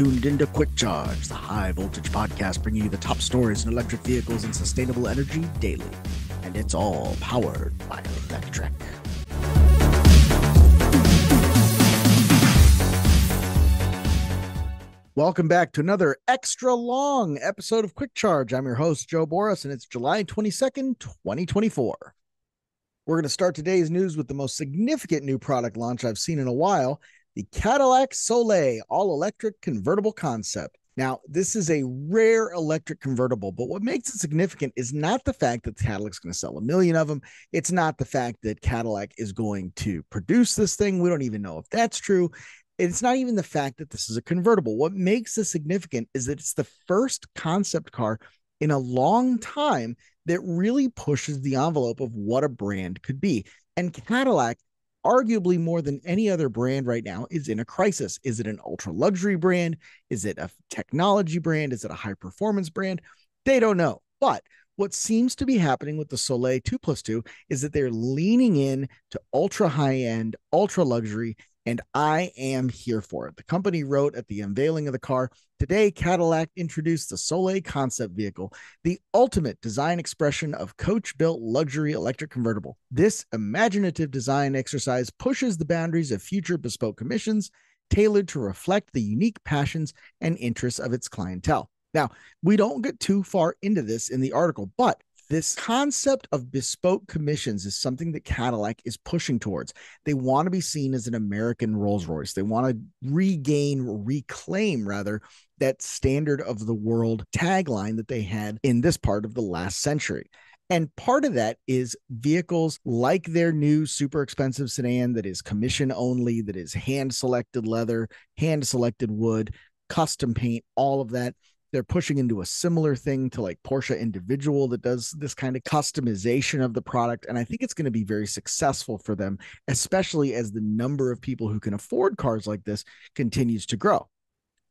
tuned into Quick Charge, the high voltage podcast bringing you the top stories in electric vehicles and sustainable energy daily. And it's all powered by electric. Welcome back to another extra long episode of Quick Charge. I'm your host, Jo Borrás, and it's July 22nd, 2024. We're going to start today's news with the most significant new product launch I've seen in a while the Cadillac Sollei all electric convertible concept. Now, this is a rare electric convertible, but what makes it significant is not the fact that Cadillac's going to sell a million of them. It's not the fact that Cadillac is going to produce this thing. We don't even know if that's true. It's not even the fact that this is a convertible. What makes this significant is that it's the first concept car in a long time that really pushes the envelope of what a brand could be. And Cadillac arguably more than any other brand right now is in a crisis. Is it an ultra luxury brand? Is it a technology brand? Is it a high performance brand? They don't know. But what seems to be happening with the Sollei 2 plus 2 is that they're leaning in to ultra high end, ultra luxury, and I am here for it. The company wrote at the unveiling of the car Today, Cadillac introduced the Sollei concept vehicle, the ultimate design expression of coach built luxury electric convertible. This imaginative design exercise pushes the boundaries of future bespoke commissions, tailored to reflect the unique passions and interests of its clientele. Now, we don't get too far into this in the article, but this concept of bespoke commissions is something that Cadillac is pushing towards. They want to be seen as an American Rolls Royce. They want to regain, reclaim rather, that standard of the world tagline that they had in this part of the last century. And part of that is vehicles like their new super expensive sedan that is commission only, that is hand selected leather, hand selected wood, custom paint, all of that they're pushing into a similar thing to like Porsche individual that does this kind of customization of the product and I think it's going to be very successful for them especially as the number of people who can afford cars like this continues to grow.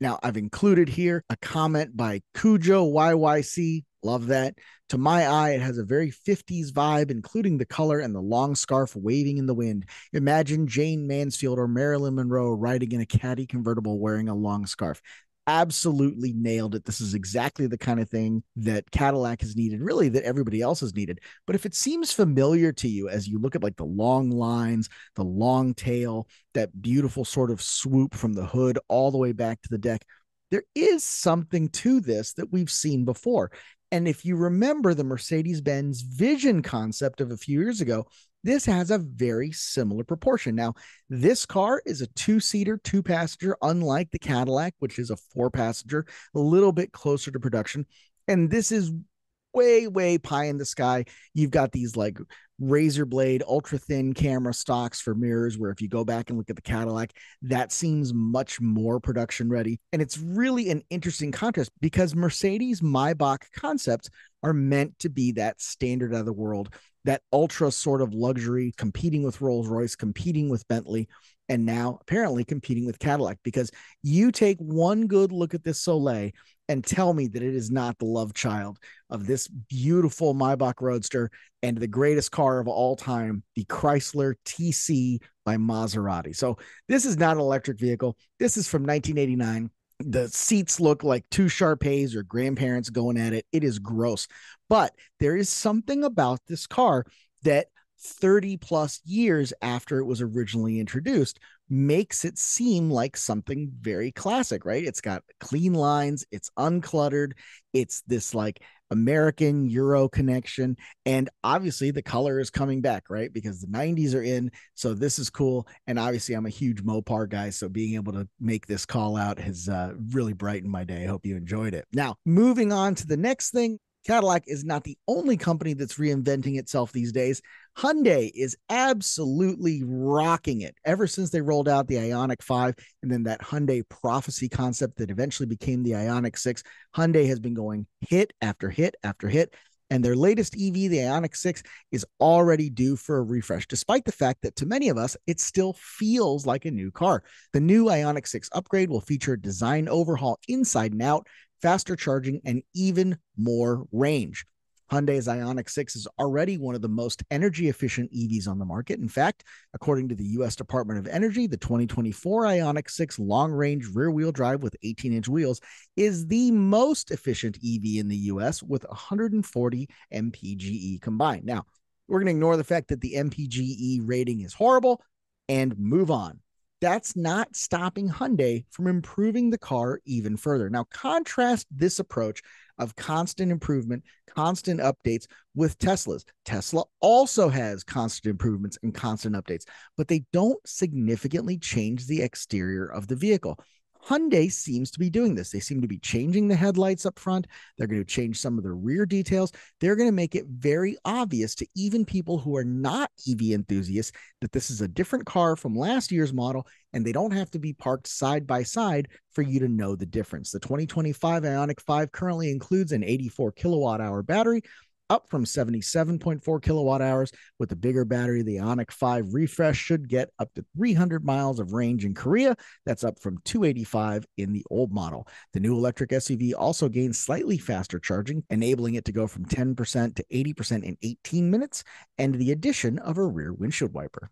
Now, I've included here a comment by Cujo YYC. Love that. To my eye, it has a very 50s vibe, including the color and the long scarf waving in the wind. Imagine Jane Mansfield or Marilyn Monroe riding in a caddy convertible wearing a long scarf absolutely nailed it. This is exactly the kind of thing that Cadillac has needed, really, that everybody else has needed. But if it seems familiar to you as you look at like the long lines, the long tail, that beautiful sort of swoop from the hood all the way back to the deck, there is something to this that we've seen before. And if you remember the Mercedes Benz Vision concept of a few years ago, this has a very similar proportion. Now, this car is a two seater, two passenger, unlike the Cadillac, which is a four passenger, a little bit closer to production. And this is way, way pie in the sky. You've got these like razor blade, ultra thin camera stocks for mirrors, where if you go back and look at the Cadillac, that seems much more production ready. And it's really an interesting contrast because Mercedes Maybach concepts are meant to be that standard of the world, that ultra sort of luxury, competing with Rolls Royce, competing with Bentley, and now apparently competing with Cadillac. Because you take one good look at this Sollei and tell me that it is not the love child of this beautiful Maybach Roadster and the greatest car of all time, the Chrysler TC by Maserati. So this is not an electric vehicle. This is from 1989 the seats look like two Shar-Peis or grandparents going at it. It is gross. But there is something about this car that 30 plus years after it was originally introduced makes it seem like something very classic, right? It's got clean lines, it's uncluttered, it's this like American Euro connection. And obviously, the color is coming back, right? Because the 90s are in. So this is cool. And obviously, I'm a huge Mopar guy. So being able to make this call out has uh, really brightened my day. I hope you enjoyed it. Now, moving on to the next thing. Cadillac is not the only company that's reinventing itself these days. Hyundai is absolutely rocking it ever since they rolled out the Ioniq 5 and then that Hyundai prophecy concept that eventually became the Ioniq 6. Hyundai has been going hit after hit after hit. And their latest EV, the Ioniq 6, is already due for a refresh, despite the fact that to many of us, it still feels like a new car. The new Ioniq 6 upgrade will feature a design overhaul inside and out, faster charging, and even more range. Hyundai's Ioniq 6 is already one of the most energy efficient EVs on the market. In fact, according to the US Department of Energy, the 2024 Ioniq 6 long range rear wheel drive with 18 inch wheels is the most efficient EV in the US with 140 mpge combined. Now, we're going to ignore the fact that the mpge rating is horrible and move on that's not stopping Hyundai from improving the car even further. Now, contrast this approach of constant improvement, constant updates with Tesla's. Tesla also has constant improvements and constant updates, but they don't significantly change the exterior of the vehicle. Hyundai seems to be doing this. They seem to be changing the headlights up front. They're going to change some of the rear details. They're going to make it very obvious to even people who are not EV enthusiasts that this is a different car from last year's model and they don't have to be parked side by side for you to know the difference. The 2025 Ioniq 5 currently includes an 84 kilowatt hour battery up from 77.4 kilowatt hours. With the bigger battery, the Ioniq 5 refresh should get up to 300 miles of range in Korea. That's up from 285 in the old model. The new electric SUV also gains slightly faster charging, enabling it to go from 10% to 80% in 18 minutes, and the addition of a rear windshield wiper.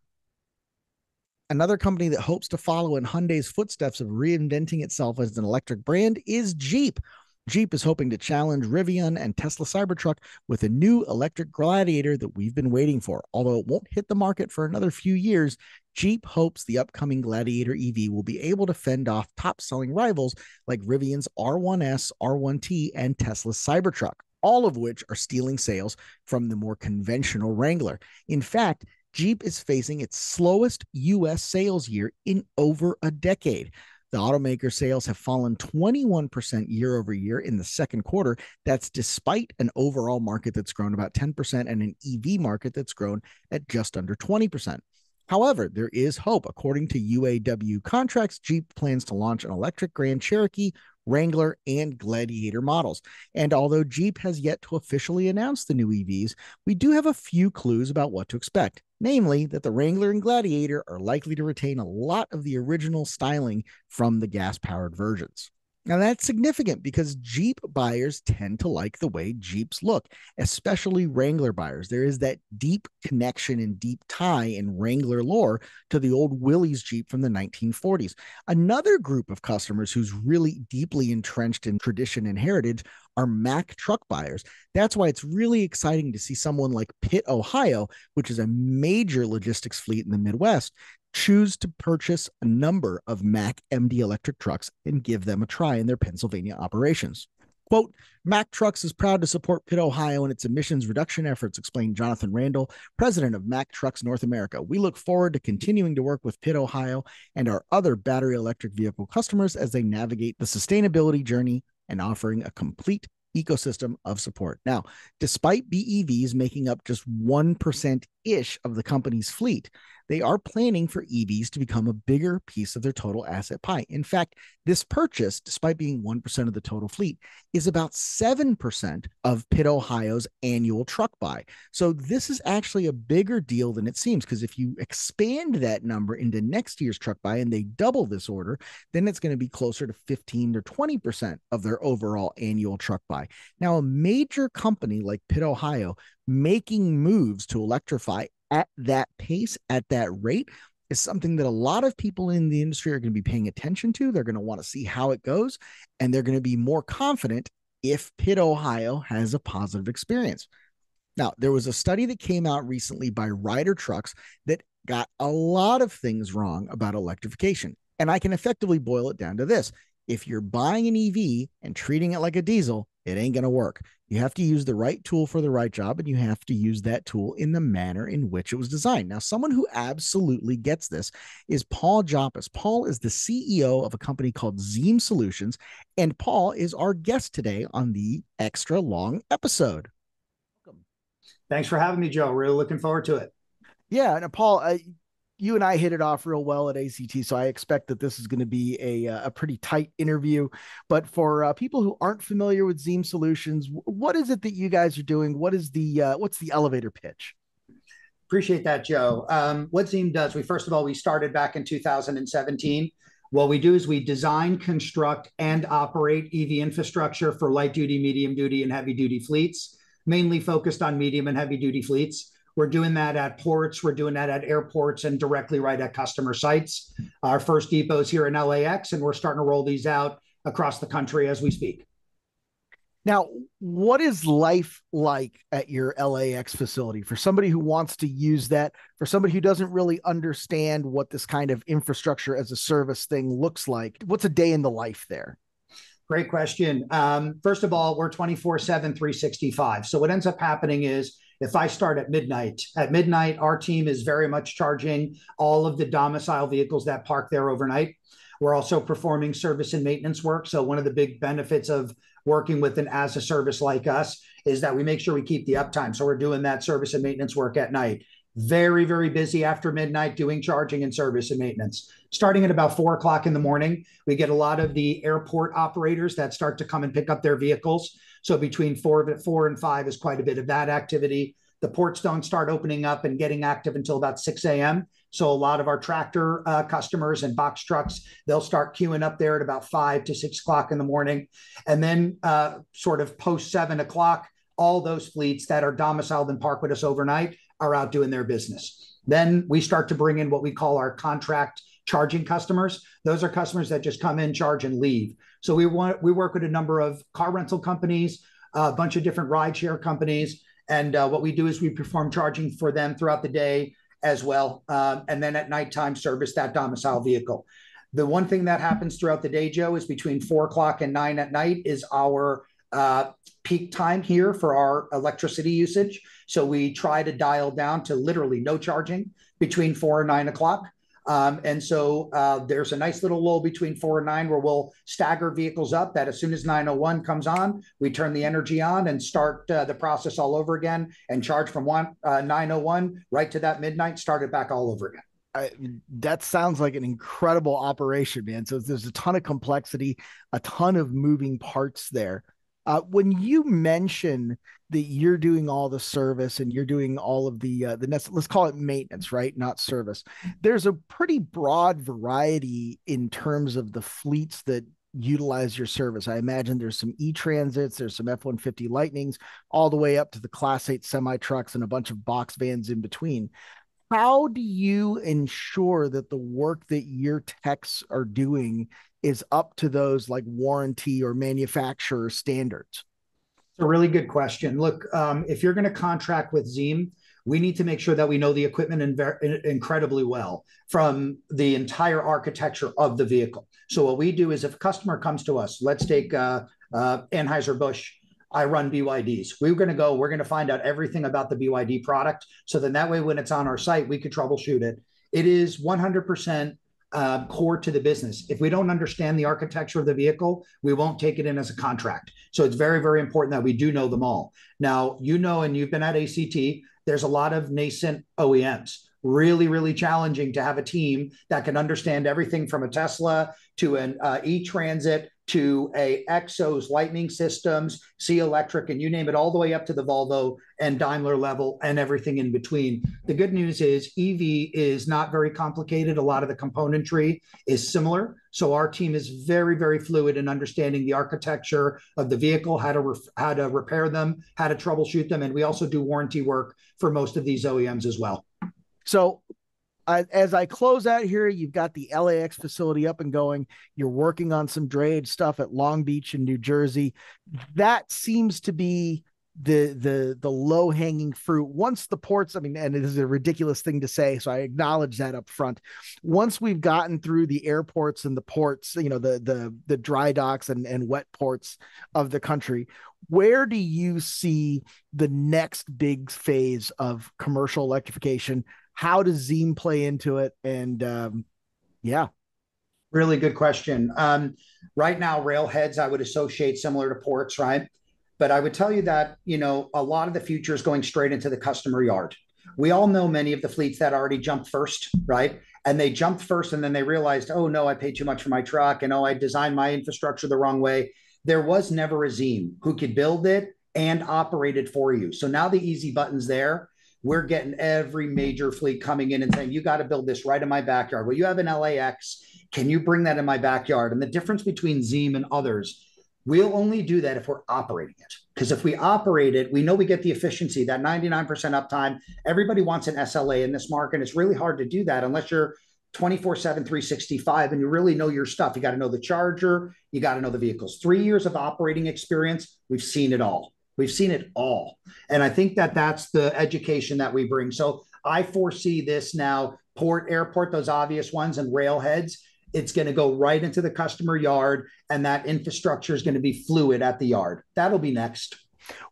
Another company that hopes to follow in Hyundai's footsteps of reinventing itself as an electric brand is Jeep. Jeep is hoping to challenge Rivian and Tesla Cybertruck with a new electric Gladiator that we've been waiting for. Although it won't hit the market for another few years, Jeep hopes the upcoming Gladiator EV will be able to fend off top selling rivals like Rivian's R1S, R1T, and Tesla's Cybertruck, all of which are stealing sales from the more conventional Wrangler. In fact, Jeep is facing its slowest US sales year in over a decade. The automaker sales have fallen 21% year over year in the second quarter. That's despite an overall market that's grown about 10% and an EV market that's grown at just under 20%. However, there is hope. According to UAW contracts, Jeep plans to launch an electric Grand Cherokee, Wrangler, and Gladiator models. And although Jeep has yet to officially announce the new EVs, we do have a few clues about what to expect namely that the Wrangler and Gladiator are likely to retain a lot of the original styling from the gas powered versions. Now, that's significant because Jeep buyers tend to like the way Jeeps look, especially Wrangler buyers. There is that deep connection and deep tie in Wrangler lore to the old Willys Jeep from the 1940s. Another group of customers who's really deeply entrenched in tradition and heritage are Mack truck buyers. That's why it's really exciting to see someone like Pitt, Ohio, which is a major logistics fleet in the Midwest, choose to purchase a number of Mack MD electric trucks and give them a try in their Pennsylvania operations. Quote, Mack Trucks is proud to support Pitt, Ohio in its emissions reduction efforts, explained Jonathan Randall, president of Mack Trucks North America. We look forward to continuing to work with Pitt, Ohio and our other battery electric vehicle customers as they navigate the sustainability journey and offering a complete ecosystem of support. Now, despite BEVs making up just 1% ish of the company's fleet, they are planning for EVs to become a bigger piece of their total asset pie. In fact, this purchase, despite being 1% of the total fleet, is about 7% of Pitt, Ohio's annual truck buy. So this is actually a bigger deal than it seems because if you expand that number into next year's truck buy and they double this order, then it's going to be closer to 15 or 20% of their overall annual truck buy. Now, a major company like Pitt, Ohio, making moves to electrify at that pace, at that rate, is something that a lot of people in the industry are going to be paying attention to. They're going to want to see how it goes, and they're going to be more confident if Pitt, Ohio has a positive experience. Now, there was a study that came out recently by Ryder Trucks that got a lot of things wrong about electrification. And I can effectively boil it down to this if you're buying an EV and treating it like a diesel, it ain't going to work. You have to use the right tool for the right job, and you have to use that tool in the manner in which it was designed. Now, someone who absolutely gets this is Paul Gioupis. Paul is the CEO of a company called Zeem Solutions, and Paul is our guest today on the extra long episode. Welcome. Thanks for having me, Joe. Really looking forward to it. Yeah, and Paul, uh, you and I hit it off real well at ACT, so I expect that this is going to be a uh, a pretty tight interview. But for uh, people who aren't familiar with Zeem Solutions, what is it that you guys are doing? What is the uh, what's the elevator pitch? Appreciate that, Joe. Um, what Zeem does, we first of all we started back in 2017. What we do is we design, construct, and operate EV infrastructure for light duty, medium duty, and heavy duty fleets. mainly focused on medium and heavy duty fleets. We're doing that at ports, we're doing that at airports, and directly right at customer sites. Our first depot is here in LAX, and we're starting to roll these out across the country as we speak. Now, what is life like at your LAX facility for somebody who wants to use that, for somebody who doesn't really understand what this kind of infrastructure as a service thing looks like? What's a day in the life there? Great question. Um, first of all, we're 24 7, 365. So, what ends up happening is if I start at midnight, at midnight, our team is very much charging all of the domicile vehicles that park there overnight. We're also performing service and maintenance work. So, one of the big benefits of working with an as a service like us is that we make sure we keep the uptime. So, we're doing that service and maintenance work at night. Very, very busy after midnight doing charging and service and maintenance. Starting at about four o'clock in the morning, we get a lot of the airport operators that start to come and pick up their vehicles. So between four, four and five is quite a bit of that activity. The ports don't start opening up and getting active until about 6 a.m. So a lot of our tractor uh, customers and box trucks, they'll start queuing up there at about five to six o'clock in the morning. And then uh, sort of post seven o'clock, all those fleets that are domiciled and park with us overnight are out doing their business. Then we start to bring in what we call our contract charging customers. Those are customers that just come in, charge, and leave. So we want we work with a number of car rental companies, a bunch of different rideshare companies, and uh, what we do is we perform charging for them throughout the day as well, um, and then at nighttime service that domicile vehicle. The one thing that happens throughout the day, Joe, is between four o'clock and nine at night is our uh, peak time here for our electricity usage. So we try to dial down to literally no charging between four and nine o'clock. Um, and so uh, there's a nice little lull between four and nine where we'll stagger vehicles up that as soon as 901 comes on, we turn the energy on and start uh, the process all over again and charge from one uh, 901 right to that midnight, start it back all over again. I, that sounds like an incredible operation, man. So there's a ton of complexity, a ton of moving parts there. Uh, when you mention that you're doing all the service and you're doing all of the uh, the let's call it maintenance, right? Not service. There's a pretty broad variety in terms of the fleets that utilize your service. I imagine there's some e-transits, there's some F-150 Lightnings, all the way up to the Class 8 semi trucks and a bunch of box vans in between. How do you ensure that the work that your techs are doing is up to those like warranty or manufacturer standards? It's a really good question. Look, um, if you're going to contract with Zeem, we need to make sure that we know the equipment incredibly well from the entire architecture of the vehicle. So what we do is if a customer comes to us, let's take uh, uh, Anheuser-Busch, I run BYDs. We're going to go, we're going to find out everything about the BYD product. So then that way, when it's on our site, we could troubleshoot it. It is 100% uh, core to the business. If we don't understand the architecture of the vehicle, we won't take it in as a contract. So it's very, very important that we do know them all. Now, you know, and you've been at ACT, there's a lot of nascent OEMs. Really, really challenging to have a team that can understand everything from a Tesla to an uh, e-transit to a Xos Lightning Systems, SEA Electric, and you name it, all the way up to the Volvo and Daimler level and everything in between. The good news is EV is not very complicated. A lot of the componentry is similar. So our team is very, very fluid in understanding the architecture of the vehicle, how to how to repair them, how to troubleshoot them, and we also do warranty work for most of these OEMs as well. So as I close out here, you've got the LAX facility up and going. You're working on some drayage stuff at Long Beach in New Jersey. That seems to be the the the low hanging fruit once the ports i mean and it is a ridiculous thing to say so i acknowledge that up front once we've gotten through the airports and the ports you know the the the dry docks and and wet ports of the country where do you see the next big phase of commercial electrification how does Zeem play into it? And um, yeah. Really good question. Um, right now, railheads I would associate similar to ports, right? But I would tell you that, you know, a lot of the future is going straight into the customer yard. We all know many of the fleets that already jumped first, right? And they jumped first and then they realized, oh no, I paid too much for my truck and oh, I designed my infrastructure the wrong way. There was never a Zeem who could build it and operate it for you. So now the easy button's there we're getting every major fleet coming in and saying, you got to build this right in my backyard. Well, you have an LAX. Can you bring that in my backyard? And the difference between Zeem and others, we'll only do that if we're operating it. Because if we operate it, we know we get the efficiency, that 99% uptime. Everybody wants an SLA in this market. It's really hard to do that unless you're 24 7, 365, and you really know your stuff. You got to know the charger, you got to know the vehicles. Three years of operating experience, we've seen it all. We've seen it all. And I think that that's the education that we bring. So I foresee this now port, airport, those obvious ones, and railheads. It's going to go right into the customer yard, and that infrastructure is going to be fluid at the yard. That'll be next.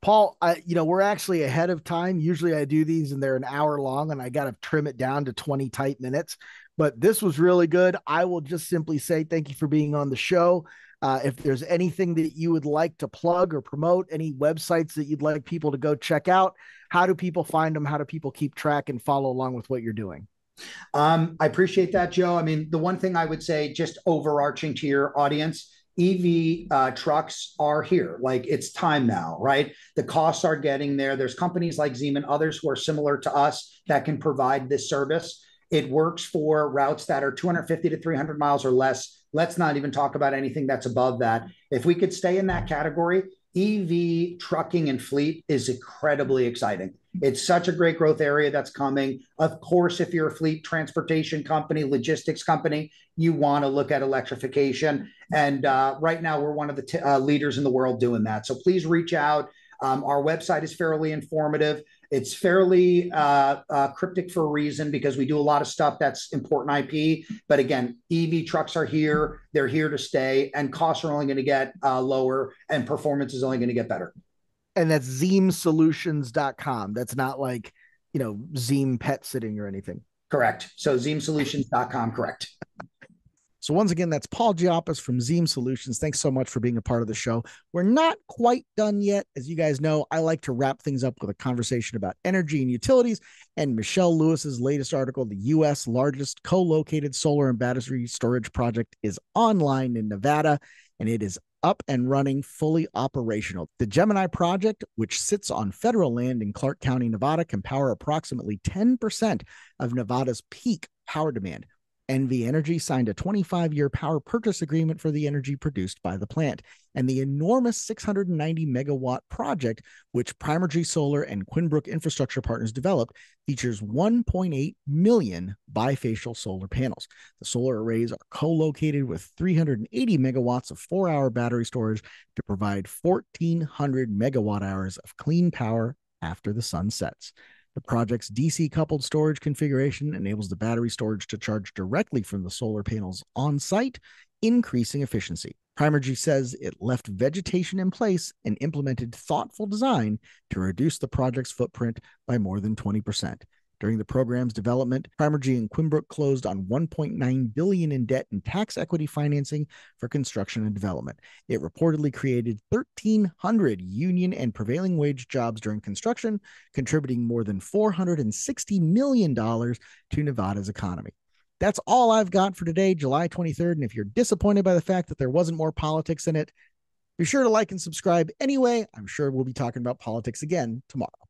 Paul, I, you know, we're actually ahead of time. Usually I do these and they're an hour long and I got to trim it down to 20 tight minutes but this was really good. I will just simply say thank you for being on the show. Uh, if there's anything that you would like to plug or promote, any websites that you'd like people to go check out, how do people find them? How do people keep track and follow along with what you're doing? Um, I appreciate that, Joe. I mean, the one thing I would say, just overarching to your audience, EV uh, trucks are here. Like it's time now, right? The costs are getting there. There's companies like Zeem and others who are similar to us that can provide this service. It works for routes that are 250 to 300 miles or less. Let's not even talk about anything that's above that. If we could stay in that category, EV trucking and fleet is incredibly exciting. It's such a great growth area that's coming. Of course, if you're a fleet transportation company, logistics company, you want to look at electrification. And uh, right now, we're one of the t- uh, leaders in the world doing that. So please reach out. Um, our website is fairly informative. It's fairly uh, uh, cryptic for a reason because we do a lot of stuff that's important IP. But again, EV trucks are here; they're here to stay, and costs are only going to get uh, lower, and performance is only going to get better. And that's zeemsolutions.com. That's not like you know Zeem pet sitting or anything. Correct. So zeemsolutions.com. Correct. So once again, that's Paul Gioupis from Zeem Solutions. Thanks so much for being a part of the show. We're not quite done yet. As you guys know, I like to wrap things up with a conversation about energy and utilities. And Michelle Lewis's latest article, the U.S. largest co-located solar and battery storage project, is online in Nevada, and it is up and running, fully operational. The Gemini project, which sits on federal land in Clark County, Nevada, can power approximately 10% of Nevada's peak power demand. NV Energy signed a 25 year power purchase agreement for the energy produced by the plant. And the enormous 690 megawatt project, which Primergy Solar and Quinbrook Infrastructure Partners developed, features 1.8 million bifacial solar panels. The solar arrays are co located with 380 megawatts of four hour battery storage to provide 1,400 megawatt hours of clean power after the sun sets. The project's DC coupled storage configuration enables the battery storage to charge directly from the solar panels on site, increasing efficiency. Primergy says it left vegetation in place and implemented thoughtful design to reduce the project's footprint by more than 20%. During the program's development, Primergy and Quinbrook closed on 1.9 billion in debt and tax equity financing for construction and development. It reportedly created 1,300 union and prevailing wage jobs during construction, contributing more than 460 million dollars to Nevada's economy. That's all I've got for today, July 23rd. And if you're disappointed by the fact that there wasn't more politics in it, be sure to like and subscribe anyway. I'm sure we'll be talking about politics again tomorrow.